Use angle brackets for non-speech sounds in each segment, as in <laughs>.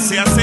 se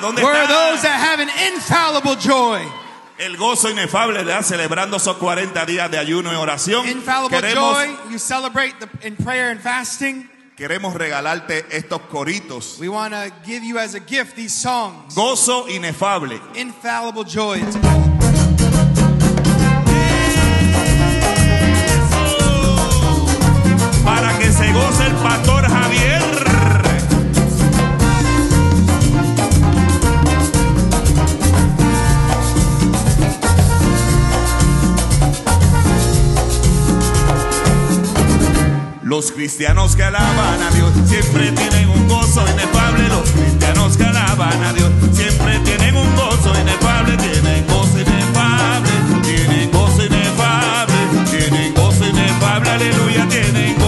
¿dónde está? those that have an infallible joy. El gozo inefable ¿verdad? celebrando esos 40 días de ayuno y oración. Infallible Queremos... joy, you celebrate in prayer and fasting. Regalarte estos coritos. We want to give you as a gift these songs. Gozo inefable. Infallible joy. Los cristianos que alaban a Dios siempre tienen un gozo inefable. Los cristianos que alaban a Dios siempre tienen un gozo inefable. Tienen gozo inefable, tienen gozo inefable, tienen gozo inefable. Aleluya, tienen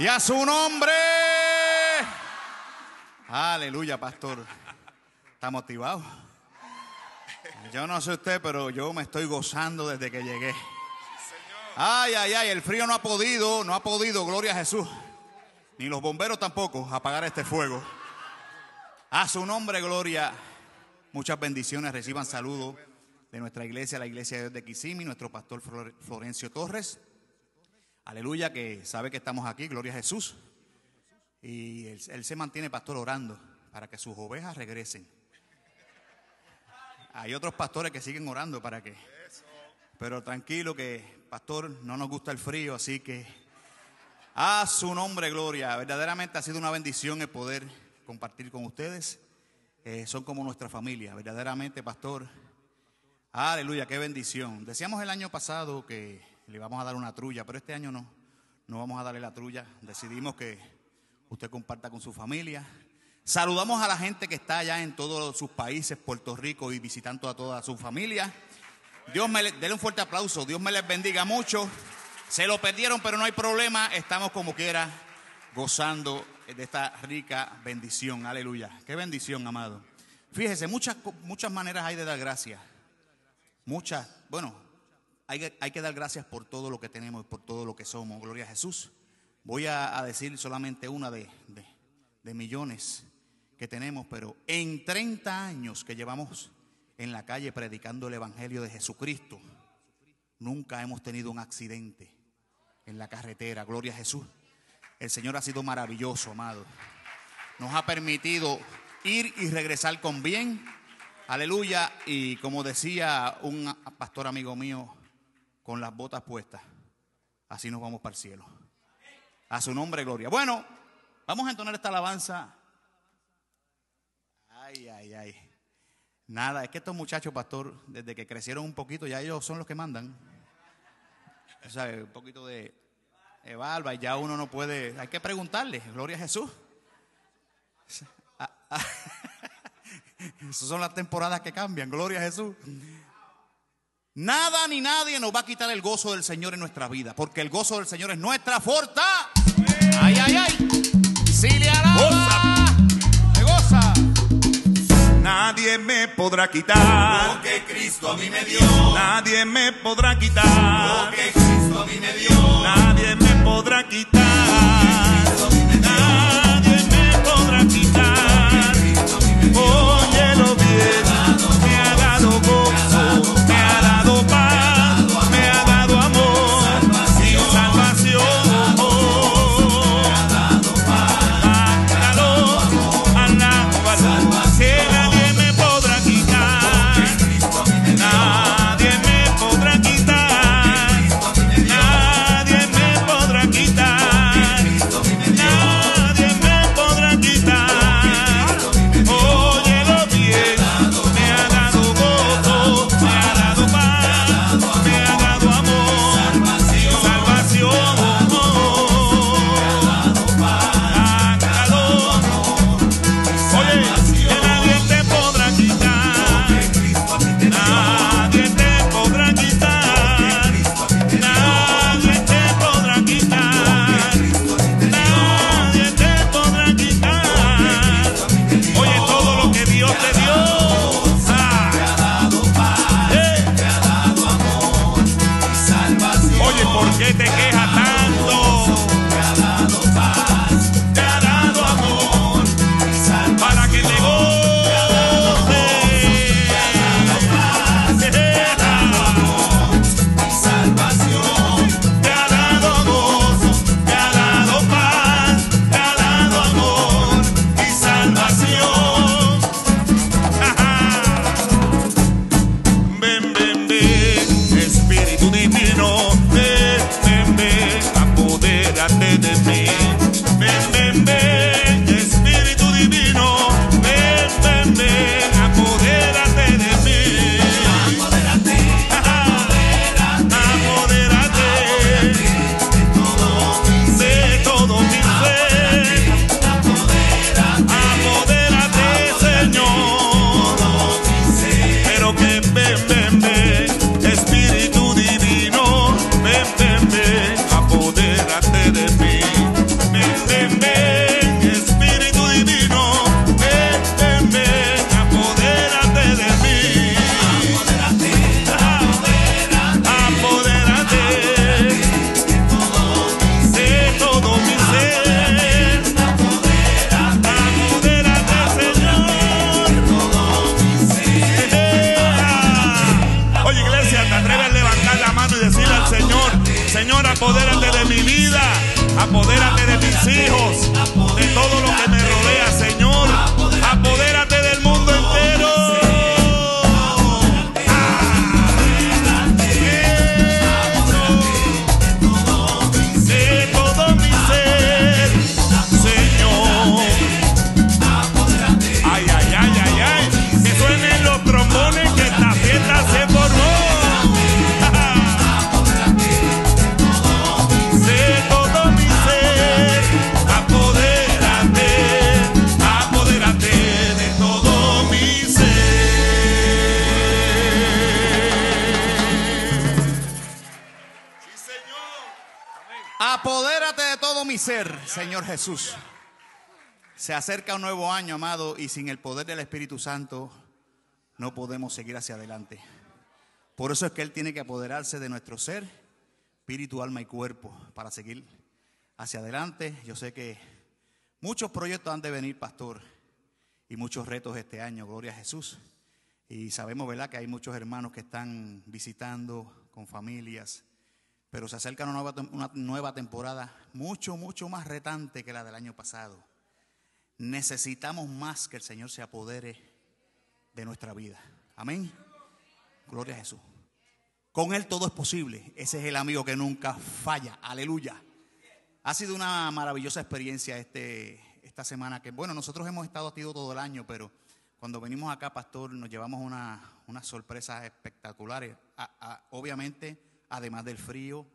y a su nombre. Aleluya, pastor. ¿Está motivado? Yo no sé usted, pero yo me estoy gozando desde que llegué. Ay, ay, ay, el frío no ha podido, no ha podido, gloria a Jesús. Ni los bomberos tampoco apagar este fuego. A su nombre, gloria. Muchas bendiciones, reciban saludos de nuestra iglesia, la iglesia de Dios Kisimi, nuestro pastor Florencio Torres aleluya, que sabe que estamos aquí, gloria a Jesús. Y él, se mantiene, pastor, orando para que sus ovejas regresen. Hay otros pastores que siguen orando para que... Pero tranquilo que, pastor, no nos gusta el frío, así que a su nombre, gloria. Verdaderamente ha sido una bendición el poder compartir con ustedes. Eh, son como nuestra familia, verdaderamente, pastor. Aleluya, qué bendición. Decíamos el año pasado que le vamos a dar una trulla, pero este año no, no vamos a darle la trulla. Decidimos que usted comparta con su familia. Saludamos a la gente que está allá en todos sus países, Puerto Rico y visitando a toda su familia. Dios me dele un fuerte aplauso, Dios me les bendiga mucho. Se lo perdieron, pero no hay problema, estamos como quiera gozando de esta rica bendición. Aleluya. Qué bendición, amado. Fíjese, muchas muchas maneras hay de dar gracias. Muchas, bueno, hay que, dar gracias por todo lo que tenemos, por todo lo que somos. Gloria a Jesús. Voy a, a decir solamente una de, de- de millones que tenemos, pero en 30 años que llevamos en la calle predicando el Evangelio de Jesucristo, nunca hemos tenido un accidente en la carretera. Gloria a Jesús. El Señor ha sido maravilloso, amado. Nos ha permitido ir y regresar con bien. Aleluya. Y como decía un pastor amigo mío, con las botas puestas, así nos vamos para el cielo. A su nombre, gloria. Bueno, vamos a entonar esta alabanza. Ay, ay, ay. Nada, es que estos muchachos, pastor, desde que crecieron un poquito, ya ellos son los que mandan. O sea, un poquito de, de y ya uno no puede. Hay que preguntarle, gloria a Jesús. <laughs> Ah, ah. <laughs> Esas son las temporadas que cambian, gloria a Jesús. Nada ni nadie nos va a quitar el gozo del Señor en nuestra vida, porque el gozo del Señor es nuestra forta. Ay, ay, ay. Si le alaba, se goza. Nadie me podrá quitar. Lo que Cristo a mí me dio, Nadie me podrá quitar. lo que Cristo a mí me dio. Nadie me podrá quitar. Apodérate de mí. Señor Jesús. Se acerca un nuevo año, amado, y sin el poder del Espíritu Santo no podemos seguir hacia adelante. Por eso es que Él tiene que apoderarse de nuestro ser, espíritu, alma y cuerpo, para seguir hacia adelante. Yo sé que muchos proyectos han de venir, pastor, y muchos retos este año, gloria a Jesús. Y sabemos, ¿verdad?, que hay muchos hermanos que están visitando con familias, pero se acerca una nueva, una temporada mucho, mucho más retante que la del año pasado. Necesitamos más que el Señor se apodere de nuestra vida. Amén. Gloria a Jesús. Con Él todo es posible. Ese es el amigo que nunca falla. Aleluya. Ha sido una maravillosa experiencia este, esta semana que, bueno, nosotros hemos estado activos todo el año, pero cuando venimos acá, pastor, nos llevamos una, unas sorpresas espectaculares. obviamente, además del frío,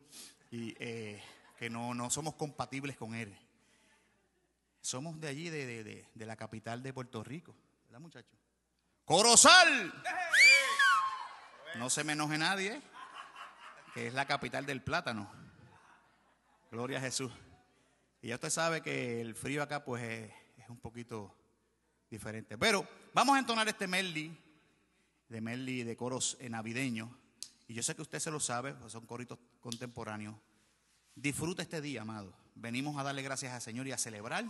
y eh, que no, no, somos compatibles con él. Somos de allí, de, de, de la capital de Puerto Rico, ¿verdad, muchachos? Corozal. No se me enoje nadie, que es la capital del plátano. Gloria a Jesús. Y ya usted sabe que el frío acá pues es, un poquito diferente. Pero vamos a entonar este medley, de medley de coros navideños. Y yo sé que usted se lo sabe, pues son coritos contemporáneos. Disfruta este día, amado. Venimos a darle gracias al Señor y a celebrar.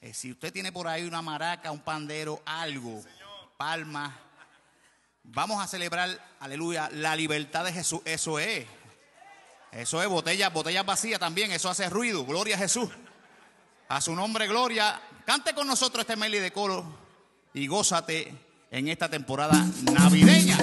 Eh, si usted tiene por ahí una maraca, un pandero, algo, palma, vamos a celebrar, aleluya, la libertad de Jesús. Eso es. Eso es botella, botella vacía también, eso hace ruido. Gloria a Jesús. A su nombre, gloria. Cante con nosotros este medley de coro y gózate en esta temporada navideña.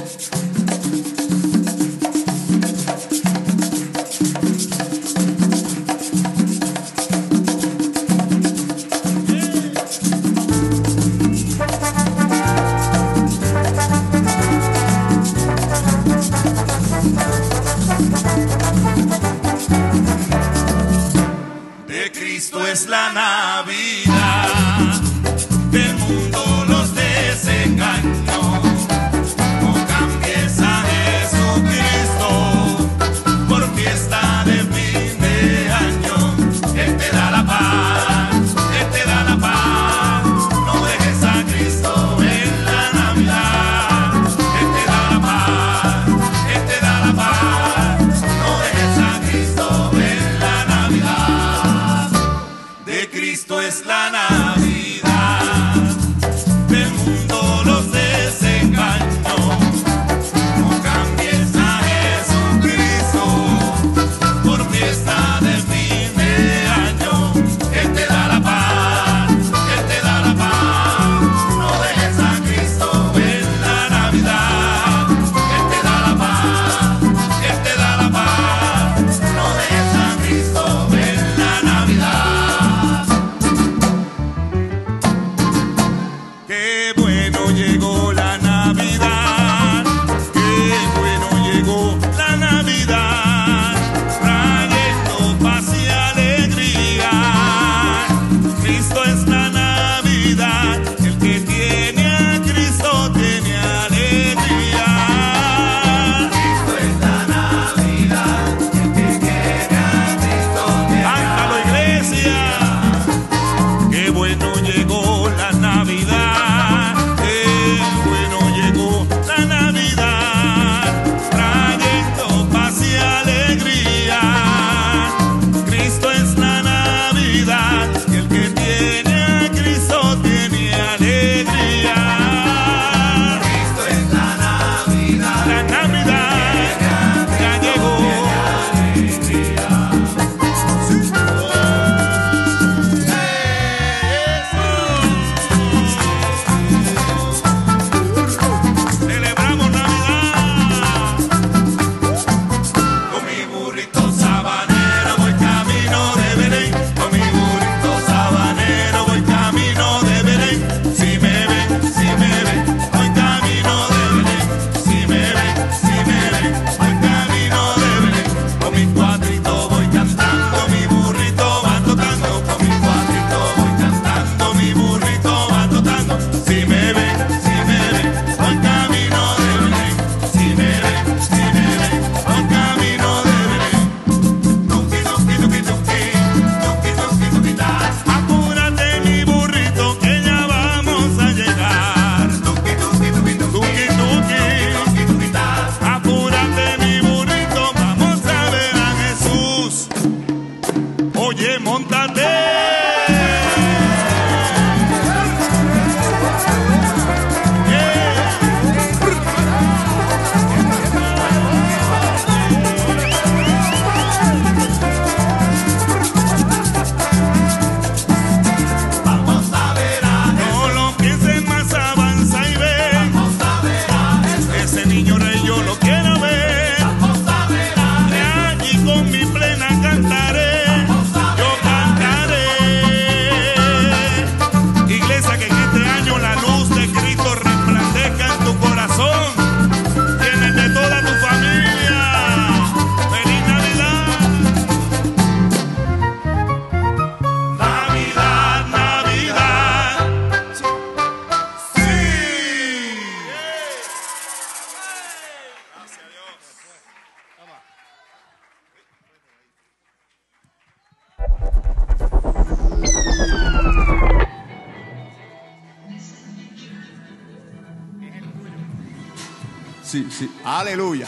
Sí, sí. Aleluya.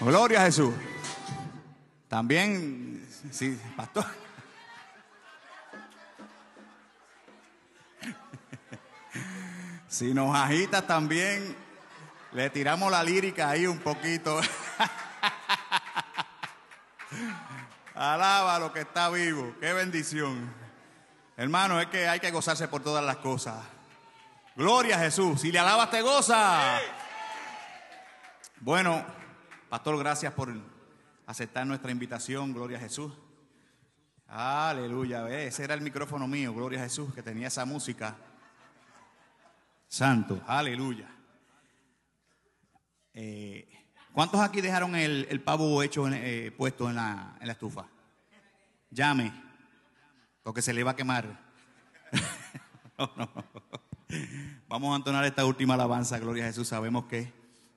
Gloria a Jesús. También, sí, pastor. Si nos agita también, le tiramos la lírica ahí un poquito. Alaba lo que está vivo. Qué bendición. Hermano, es que hay que gozarse por todas las cosas. Gloria a Jesús. Si le alabas, te goza. Bueno, pastor, gracias por aceptar nuestra invitación. Gloria a Jesús. Aleluya. Ese era el micrófono mío. Gloria a Jesús, que tenía esa música. Santo. Aleluya. Eh, ¿Cuántos aquí dejaron el, pavo hecho, eh, puesto en la, en la estufa? Llame, porque se le va a quemar. <laughs> No, no. Vamos a entonar esta última alabanza, gloria a Jesús. Sabemos que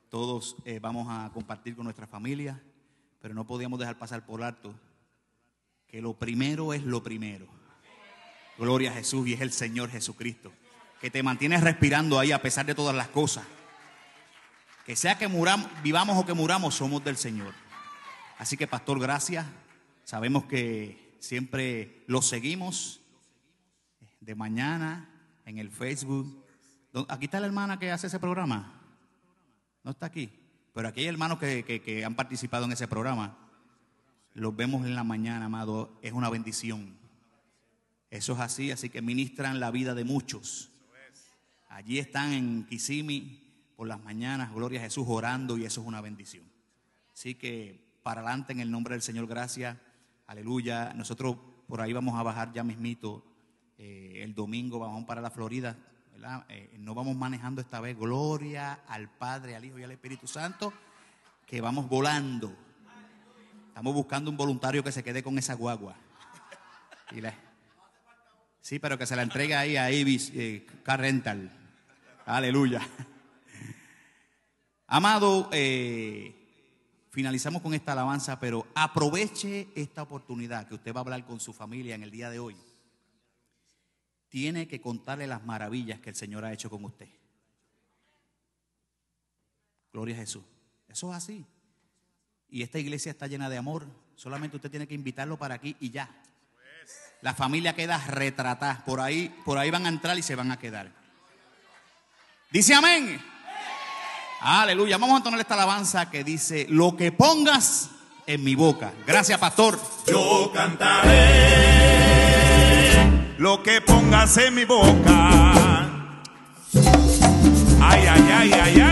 todos eh, vamos a compartir con nuestra familia, pero no podíamos dejar pasar por alto que lo primero es lo primero. Gloria a Jesús y es el Señor Jesucristo, que te mantiene respirando ahí a pesar de todas las cosas. Que sea que muramos, vivamos o que muramos, somos del Señor. Así que, pastor, gracias. Sabemos que siempre lo seguimos de mañana en el Facebook. ¿Dó- Aquí está la hermana que hace ese programa. No está aquí. Pero aquí hay hermanos que, que- que han participado en ese programa. Los vemos en la mañana, amado. Es una bendición. Eso es así, así que ministran la vida de muchos. Allí están en Kisimi por las mañanas, gloria a Jesús, orando y eso es una bendición. Así que para adelante en el nombre del Señor, gracias. Aleluya. Nosotros por ahí vamos a bajar ya mismito. Eh, el domingo vamos para la Florida. Eh, no vamos manejando esta vez. Gloria al Padre, al Hijo y al Espíritu Santo. Que vamos volando. Estamos buscando un voluntario que se quede con esa guagua. Sí, pero que se la entregue ahí a Ibis eh, Car Rental. Aleluya. Amado, eh, finalizamos con esta alabanza, pero aproveche esta oportunidad que usted va a hablar con su familia en el día de hoy. Tiene que contarle las maravillas que el Señor ha hecho con usted. Gloria a Jesús. Eso es así. Y esta iglesia está llena de amor. Solamente usted tiene que invitarlo para aquí y ya. La familia queda retratada. Por ahí, por ahí van a entrar y se van a quedar. Dice amén. Aleluya. Vamos a entonar esta alabanza que dice, lo que pongas en mi boca. Gracias, pastor. Yo cantaré lo que pongas en mi boca. Ay, ay, ay, ay, ay.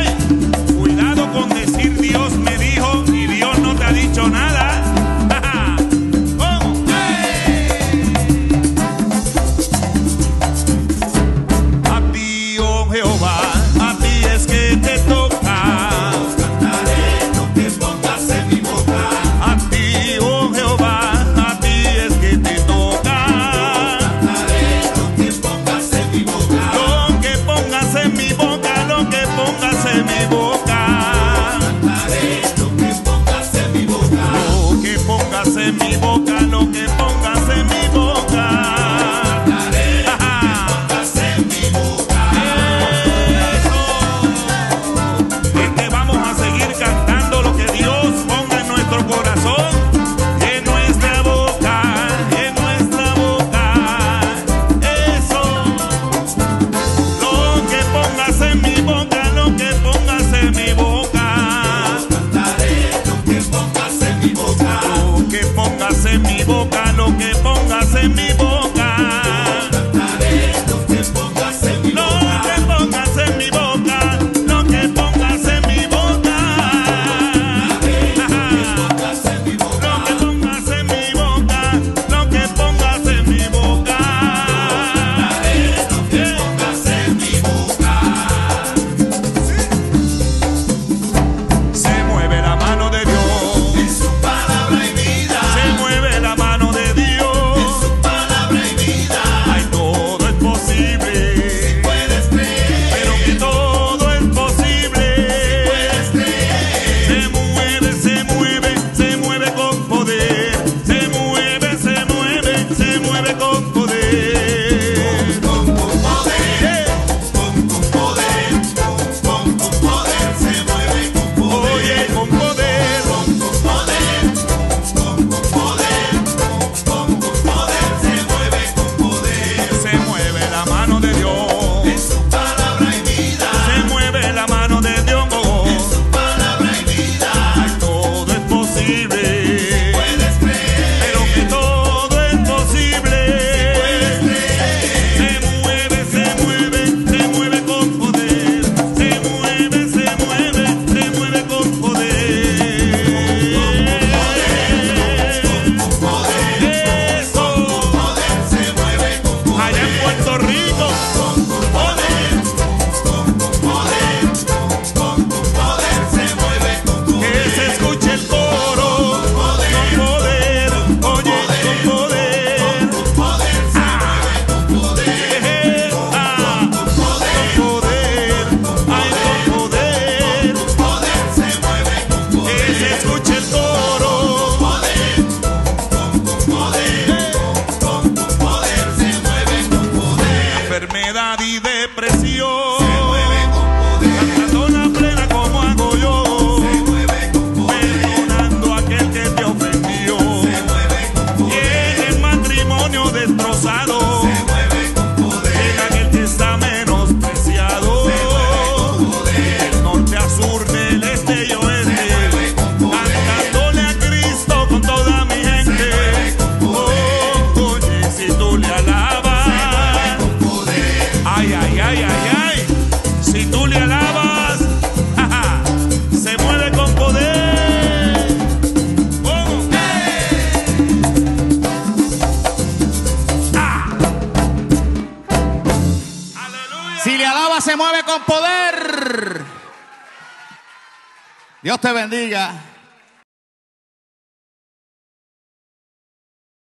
Te bendiga.